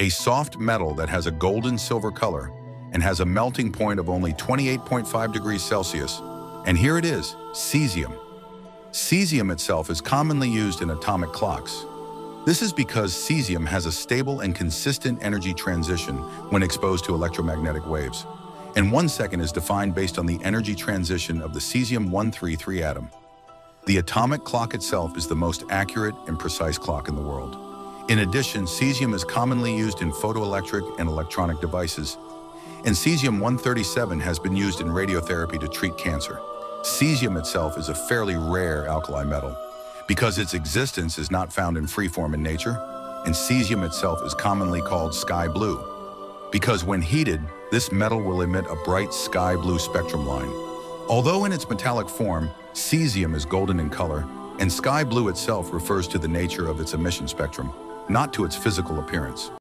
a soft metal that has a golden silver color and has a melting point of only 28.5 degrees Celsius. And here it is, cesium. Cesium itself is commonly used in atomic clocks. This is because cesium has a stable and consistent energy transition when exposed to electromagnetic waves. And one second is defined based on the energy transition of the cesium-133 atom. The atomic clock itself is the most accurate and precise clock in the world. In addition, cesium is commonly used in photoelectric and electronic devices, and cesium-137 has been used in radiotherapy to treat cancer. Cesium itself is a fairly rare alkali metal because its existence is not found in free form in nature, and cesium itself is commonly called sky blue because when heated, this metal will emit a bright sky blue spectrum line. Although in its metallic form, cesium is golden in color, and sky blue itself refers to the nature of its emission spectrum, not to its physical appearance.